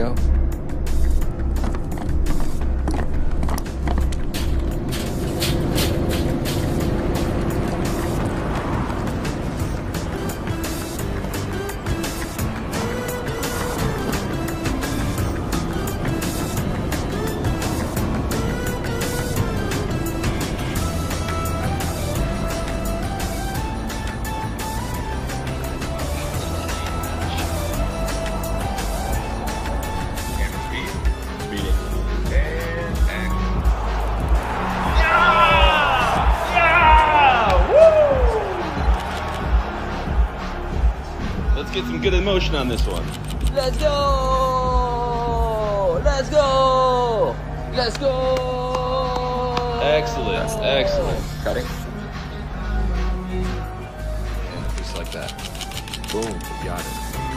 go. Some good emotion on this one. Let's go! Let's go! Let's go! Excellent, excellent. Cutting. And just like that. Boom. Got it.